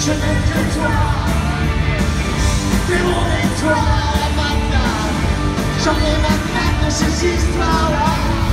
je n'ai que toi T'es mon étoile. Maintenant J'en ai marre de ces histoires-là.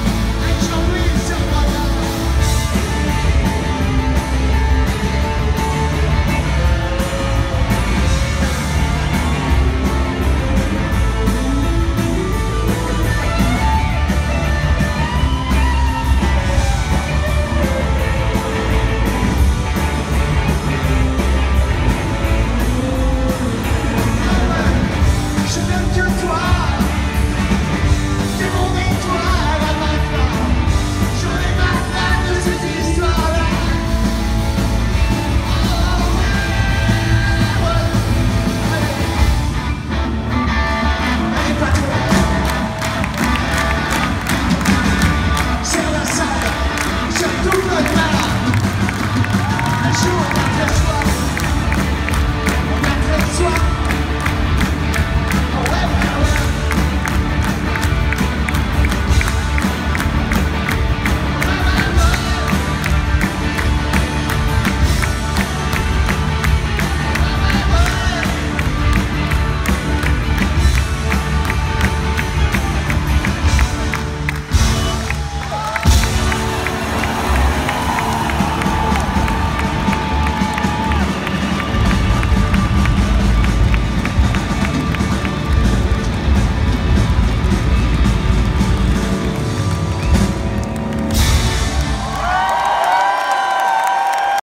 you.